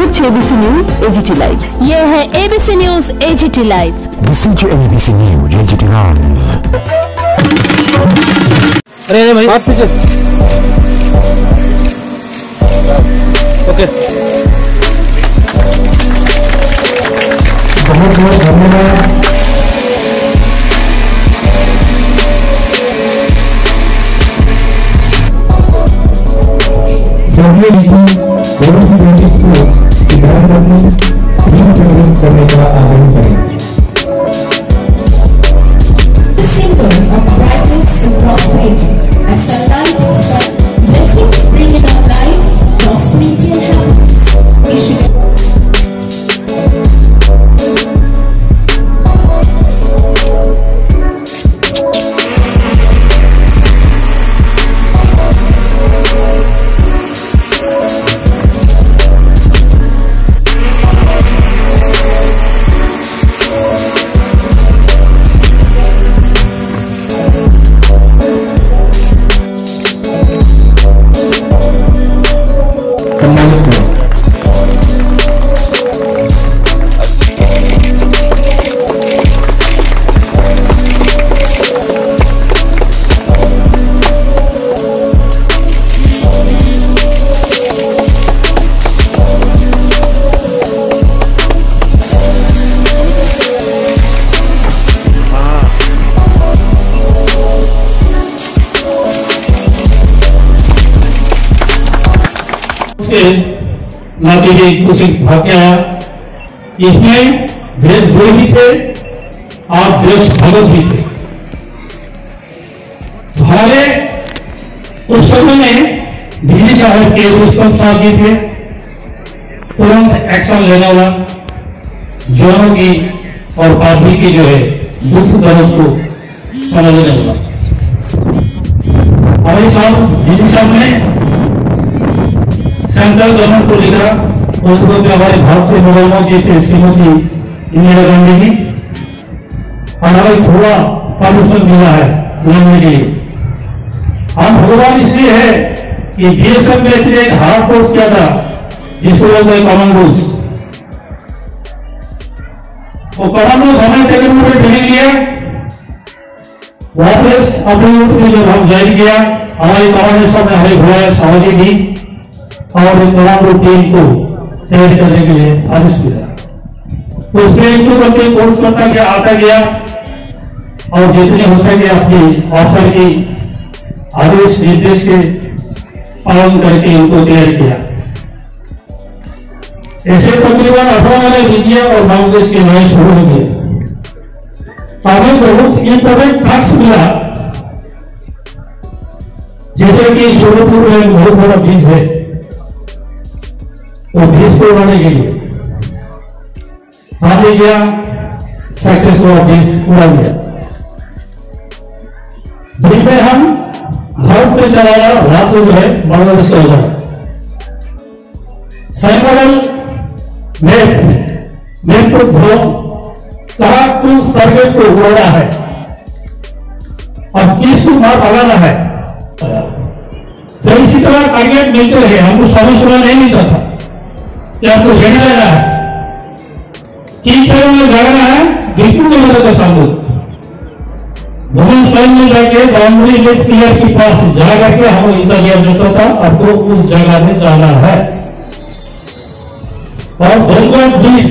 হচ্ছে ABC news AGT live ये है ABC news AGT live Listen to NBC News, AGT Live. अरे अरे भाई पीछे ओके बहुत बहुत धन्यवाद सभी नीति दोनों की के नाते के कुछ भाग के आया। इसमें देशद्रोही थे और देश भगत भी थे। तो हमारे उस समय में दिल्ली शहर के रुस्तम शाह जी थे? तुरंत एक्शन लेने वाला जवानों की और पार्टी की जो है, दुख दर्द को समझने वाला। हमारे साहब दिल्ली साहब ने सेंट्रल गवर्नमेंट को लिखा उस वक्त हमारे भारत के मुगलमा जी थे श्रीमती इंदिरा गांधी जी, हमारा थोड़ा परमिशन मिला है लेने के लिए। हम भगवान इसलिए है कि बीएसएफ में इतने एक हार्ड कोर्स किया था, जिसको बोलते हैं कमांडोज वो कमांडोज हमें टेकन में ट्रेनिंग लिया वापस अपनी रूट में जब हम ज्वाइन किया, हमारे कमांडो साहब ने हमें घुमाया सामाजी दी और इस टीम को तैयार करने के लिए आदेश दिया। तो उसमें एक तो कोर्स करता गया, आता गया और जितने हो सके अपनी ऑफ़र की आदेश, निर्देश के पालन करके उनको तैयार किया। ऐसे तकरीबन अठारह महीने बीत और बांग्लादेश की लड़ाई शुरू हो गई तो हमें बहुत इंपॉर्टेंट टास्क मिला। जैसे कि सोनपुर में बहुत बड़ा बीज है। तो बीज को उड़ाने के लिए। हमने किया सक्सेस हुआ बीज उड़ा गया दिन में हम भारत में चलाया रात को जो है बांग्लादेश का जाए साइकोडल मैप मैप को घुमाओ कहा किस टारगेट को उड़ाना है। और किस को मार भगाना है। तो इसी तरह टारगेट मिलते रहे, हमको समय समय नहीं मिलता था। आपको है। तीन जाना है, बिल्कुल मिलता था सामने भवन स्वयं में जाके बाउंड्री लेस क्लियर के पास जा करके हमें इतना दिया जाता था आपको उस जगह में जाना है। और गंगा ब्रिज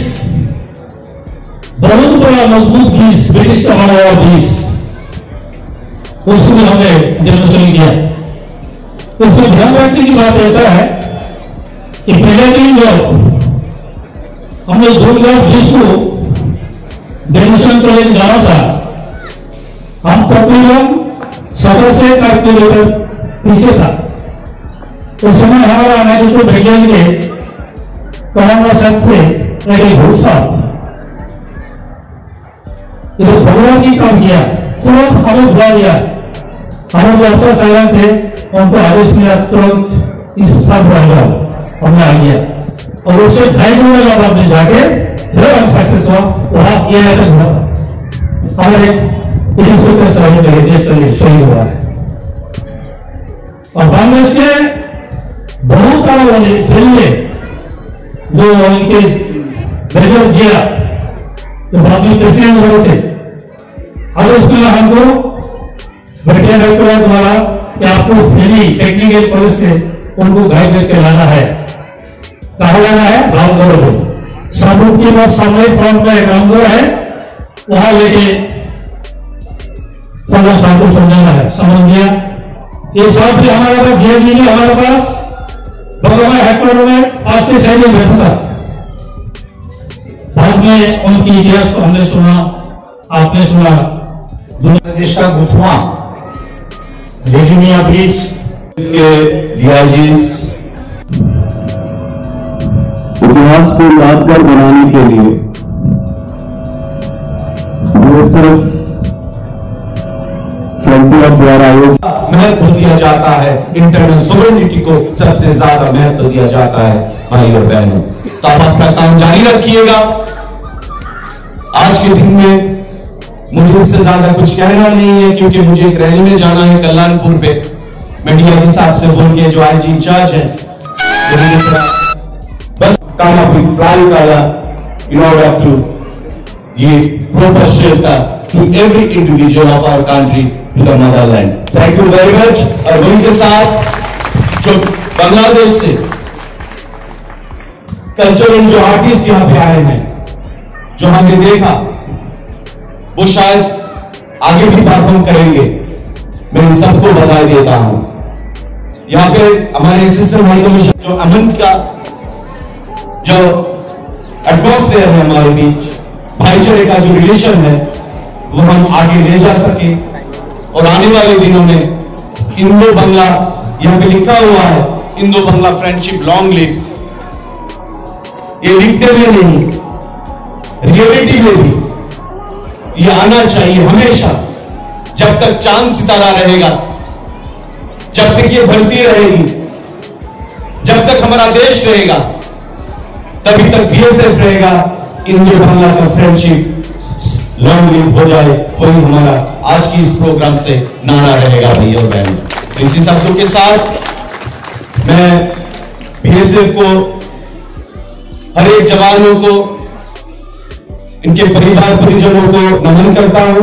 बहुत बड़ा मज़बूत ब्रिज ब्रिटिश का बना हुआ ब्रिज उसमें हमने डेमोस्ट्रेशन किया। उसमें ध्यान रखने की बात ऐसा है कि पहले दिन जब हमने गंगा ब्रिज को डेमोस्ट्रेशन करने जाना था हम तकरीबन सदर से चार किलोमीटर पीछे था। उस समय हमारा अमेरिका वैज्ञानिक कमांडर साहब थे एक भूसा ये तो भगवान की काम किया, तुरंत हमें बुला लिया। हमारे अफसर साहब थे, उनको आदेश मिला, तुरंत इस स्थान पर आ आ गया और उससे ढाई हमने जाके फिर सक्सेस हुआ ये सौ के सही जगह देश शहीद हुआ है। और के बहुत सारे वाले जो इनके मेजर जिया तो बाद में प्रेसिडेंट हुए थे अब हमको डॉक्टर द्वारा कि आपको फ्री टेक्निकल कॉलेज से उनको गाइड करके लाना है। कहा लाना है? रामगढ़ को साबुन के पास सामने फ्रंट में रामगढ़ है। वहाँ लेके फला साहब को समझाना है। समझ गया? ये सब भी हमारे पास जे जी भी हमारे पास। बगल हेडक्वार्टर में आज से सैनिक बैठा था। बाद में उनकी इतिहास को हमने सुना, आपने सुना। प्रदेश का गुथवा रेजिमिया ब्रिज के डीआईजीज इतिहास को यादगार बनाने के लिए सेंटर द्वारा महत्व दिया जाता है। इंटरनल सोवरेनिटी को सबसे ज़्यादा महत्व दिया जाता है, भाई और बहनों। तो आप अपना काम जारी रखिएगा। आज के दिन में मुझे इससे ज़्यादा कुछ कहना नहीं है, क्योंकि मुझे एक रैली में जाना है कल्याणपुर पे। मैं डीआईजी साहब से बोल के जो आई जी इंचार्ज है come up with flying color in order to give proper shelter to every individual of our country to the motherland. Thank you very much. और वहीं के साथ जो बांग्लादेश से कल्चरल जो आर्टिस्ट यहाँ पे आए हैं जो हमने देखा वो शायद आगे भी परफॉर्म करेंगे मैं इन सबको बधाई देता हूँ यहाँ पे हमारे असिस्टेंट हाई कमिश्नर जो अमन का जो एटमोसफेयर है हमारे बीच, भाईचारे का जो रिलेशन है, वो हम आगे ले जा सके। और आने वाले दिनों में इंडो बंगला, यहाँ पे लिखा हुआ है Indo Bangla friendship long live ये लिखते हुए नहीं रियलिटी में भी। ये आना चाहिए हमेशा, जब तक चाँद सितारा रहेगा, जब तक ये धरती रहेगी, जब तक हमारा देश रहेगा। तभी तक बीएसएफ रहेगा। इंडिया बांग्ला का फ्रेंडशिप लॉन्ग लिव हो जाए, वही हमारा आज की इस प्रोग्राम से नारा रहेगा भैया और बहनों। इसी शब्दों के साथ मैं बीएसएफ को, हर एक जवानों को, इनके परिवार परिजनों को नमन करता हूँ।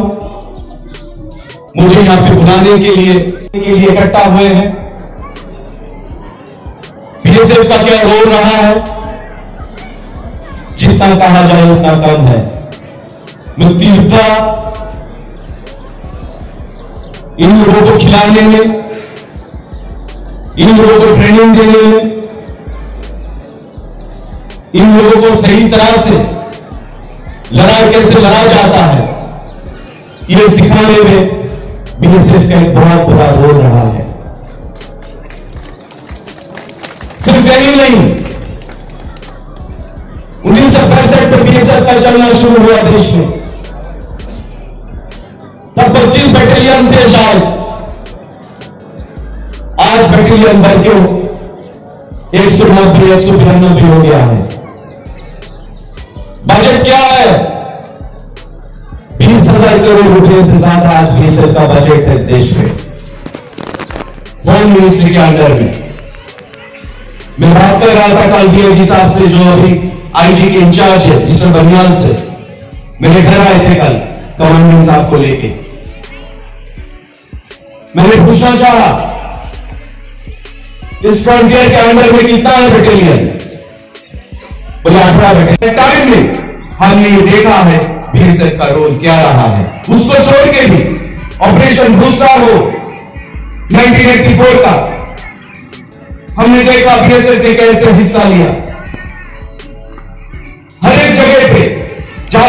मुझे यहाँ पे बुलाने के लिए के लिए इकट्ठा हुए हैं। बीएसएफ का क्या रोल रहा है? जितना कहा जाए उतना कम है? मुक्तियुद्धा इन लोगों को खिलाने में इन लोगों को ट्रेनिंग देने में इन लोगों को सही तरह से लड़ाई कैसे लड़ा जाता है, ये सिखाने में बीएसएफ का एक बहुत बड़ा रोल रहा है। सिर्फ़ यही नहीं पैंसठ का चलना शुरू हुआ देश में। तब पच्चीस बैटेलियन थे शायद आज बैटेलियन बढ़ के एक सौ नब्बे, एक सौ बिरानबे हो गया है। बजट क्या है? बीस हज़ार करोड़ रुपए से ज़्यादा आज बीएसएफ का बजट है देश में। होम मिनिस्ट्री के अंडर में मैं बात कर रहा था कल डीआईजी साहब से जो अभी आईजी के इंचार्ज है मिस्टर बनियाल से। मेरे घर आए थे कल, कमांडेंट साहब को लेके। मैंने पूछना चाहा, इस फ्रंटियर के अंदर में कितना है बटालियन बोले, अठारह बटालियन टाइम में हमने ये देखा है बीएसएफ का रोल क्या रहा है। उसको छोड़ के भी ऑपरेशन भूस्टार हो 1984 का। हमने देखा बीएसएफ ने कैसे हिस्सा लिया।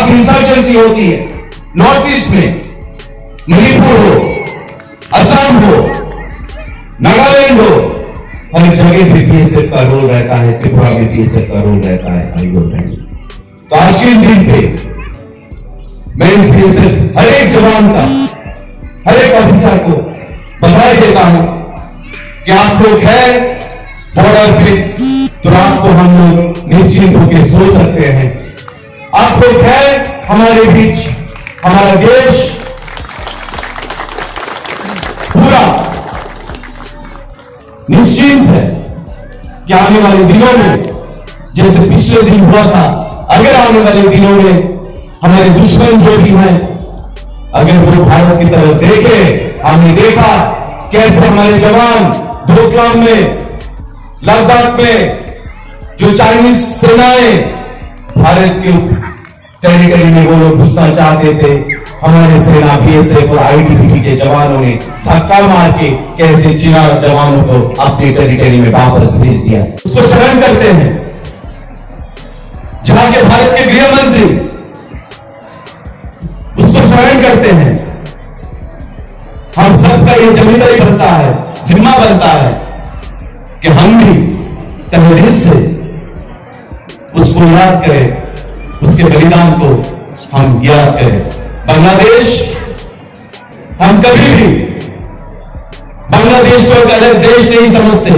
जहाँ इंसर्जेंसी होती है। नॉर्थ ईस्ट में मणिपुर हो, असम हो, नागालैंड हो, हर जगह पे बीएसएफ का रोल रहता है, त्रिपुरा में बीएसएफ का रोल रहता है भाई और बहन तो आज के दिन पे मैं इस बीएसएफ हर एक जवान का, हर एक ऑफिसर को बधाई देता हूँ कि आप लोग हैं बॉर्डर पे तो रात को हम लोग निश्चिंत होकर सो सकते हैं। आप लोग हैं हमारे बीच, हमारा देश पूरा निश्चिंत है कि आने वाले दिनों में, जैसे पिछले दिन हुआ था, अगर आने वाले दिनों में हमारे दुश्मन जो भी हैं, अगर वो भारत की तरफ़ देखे, हमने देखा कैसे हमारे जवान डोकलाम में, लद्दाख में जो चाइनीज़ सेनाएँ भारत के टेरिटरी में वो लोग घुसना चाहते थे। हमारे सेना बीएसएफ और आईटीबीपी के जवानों ने धक्का मार के कैसे चीना जवानों को अपनी टेरिटरी में वापस भेज दिया। उसको शरण करते हैं। जहाँ के भारत के गृह मंत्री, उसको शरण करते हैं। हम सबका ये ज़िम्मेदारी बनता है, जिम्मा बनता है कि हम भी तहे से उसको याद करें। उसके बलिदान को हम याद करें। बांग्लादेश, हम कभी भी बांग्लादेश को एक अलग देश नहीं समझते।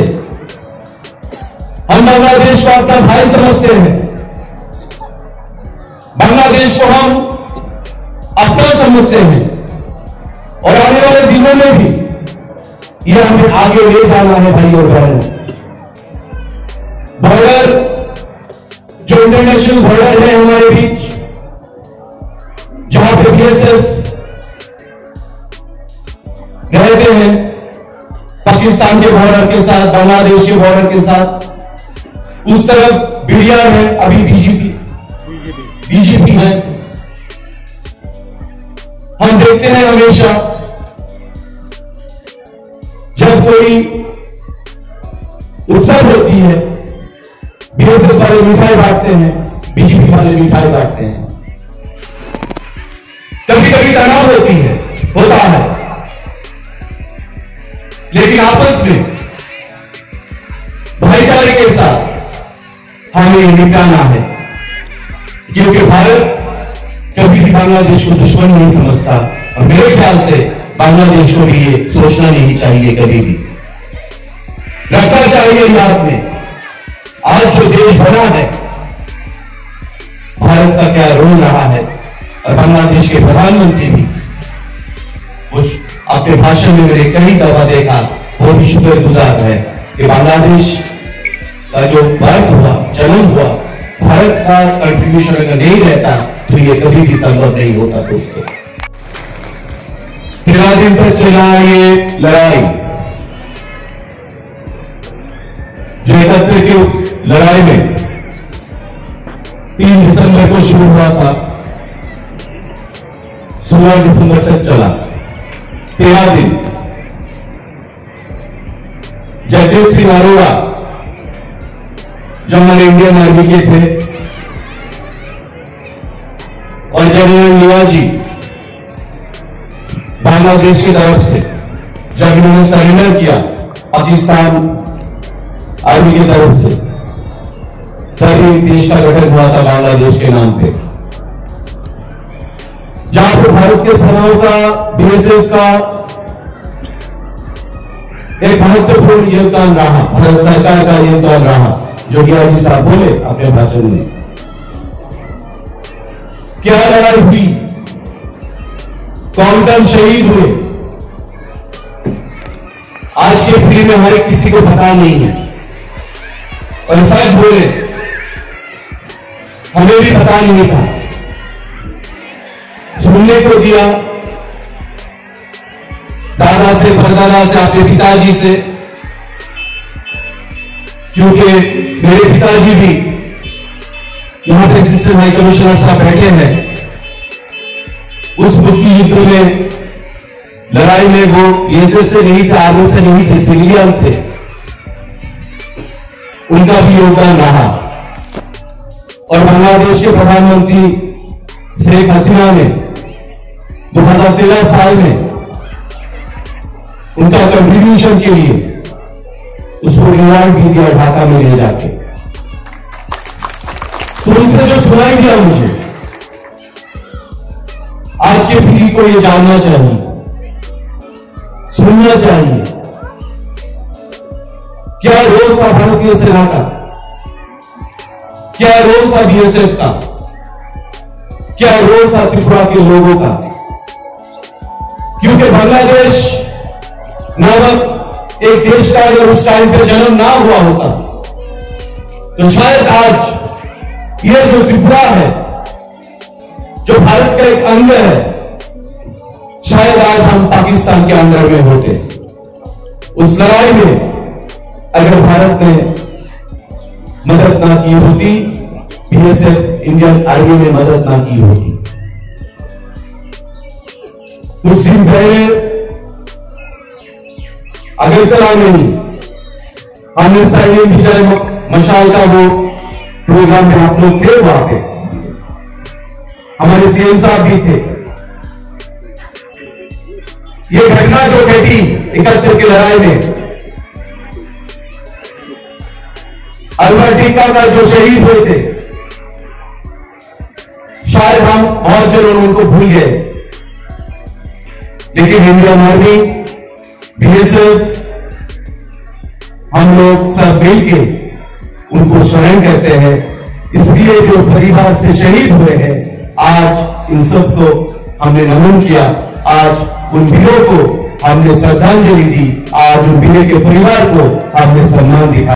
हम बांग्लादेश को अपना भाई समझते हैं। बांग्लादेश को हम अपना समझते हैं। और आने वाले दिनों में भी यह हमें आगे ले जाना है भाई और बहनों। बॉर्डर इंटरनेशनल बॉर्डर है हमारे बीच, जहाँ पे बीएसएफ रहते हैं, पाकिस्तान के बॉर्डर के साथ, बांग्लादेश के बॉर्डर के साथ। उस तरफ़ बीडीआर है, अभी बीजेपी बीजेपी है। हम देखते हैं हमेशा, जब कोई उत्सव होती है बीएसएफ वाले मिठाई बांटते हैं, बीजेपी वाले मिठाई बांटते हैं। कभी कभी तनाव होती है, होता है। लेकिन आपस में, भाईचारे के साथ हमें निपटाना है। क्योंकि भारत कभी भी बांग्लादेश को दुश्मन नहीं समझता। और मेरे ख्याल से बांग्लादेश को भी ये सोचना नहीं चाहिए कभी भी। रखना चाहिए याद में आज जो देश बना है, भारत का क्या रोल रहा है? और बांग्लादेश के प्रधानमंत्री भी। उस अपने भाषण में मैंने कई दफ़ा देखा, वो भी शुक्र गुजार है कि बांग्लादेश का जो बर्थ हुआ, जन्म हुआ, भारत का कंट्रीब्यूशन अगर नहीं रहता तो ये कभी भी संभव नहीं होता, दोस्तों। तेरह दिन तक चला ये लड़ाई। लड़ाई में तीन दिसंबर को शुरू हुआ था। सोलह दिसंबर तक चला। तेरह दिन जगदीप सिंह अरोड़ा, जो हमारे इंडियन आर्मी के थे, और जनरल निवाजी बांग्लादेश की तरफ़ से, जब इन्होंने सरेंडर किया पाकिस्तान आर्मी की तरफ़ से। तभी देश का गठन हुआ था बांग्लादेश के नाम पे। जहाँ पर भारत के सेनाओं का, बीएसएफ का एक महत्वपूर्ण योगदान रहा, भारत सरकार का योगदान रहा, जो जी साहब बोले अपने भाषण में। क्या लड़ाई हुई? कौन शहीद हुए? आज के पीढ़ी में हमारे किसी को पता नहीं है। और सच बोले हमें भी पता नहीं था। सुनने को दिया। दादा से, परदादा से, आपके पिताजी से। क्योंकि मेरे पिताजी भी यहाँ पे असिस्टेंट हाई कमिश्नर साहब बैठे हैं। उस बुकी युद्ध में, लड़ाई में वो बीएसएफ से नहीं थे आर्मी से नहीं थे, सिविलियन थे। उनका भी योगदान रहा। और बांग्लादेश के प्रधानमंत्री शेख हसीना ने 2013 साल में उनका कंट्रीब्यूशन के लिए उसको रिवार्ड भी दिया, ढाका में ले जाके। तो उनसे जो सुनाई दिया मुझे, आज के पीढ़ी को ये जानना चाहिए, सुनना चाहिए, क्या रोल था भारतीय सेना का क्या रोल था बीएसएफ का? क्या रोल था त्रिपुरा के लोगों का? क्योंकि बांग्लादेश नामक एक देश का अगर उस टाइम पे जन्म ना हुआ होता तो शायद आज यह जो त्रिपुरा है, जो भारत का एक अंग है, शायद आज हम पाकिस्तान के अंदर में होते। उस लड़ाई में अगर भारत ने ना की होती बीएसएफ इंडियन आर्मी ने मदद ना की होती। दिन पहले, अगरतला में आमिर साहिब विजय मशाल का वो प्रोग्राम में आप लोग थे वहाँ पे। हमारे सीएम साहब भी थे। ये घटना जो घटी इकहत्तर की लड़ाई में अलवर टीका का जो शहीद हुए थे, शायद हम बहुत जन उनको भूल गए। लेकिन इंडियन आर्मी, बीएसएफ, हम लोग सब मिलके उनको स्मरण करते हैं। इसलिए जो परिवार से शहीद हुए हैं, आज इन सबको हमने नमन किया। आज उन वीरों को हमने श्रद्धांजलि दी। आज उन वीरों के परिवार को हमने सम्मान दिया।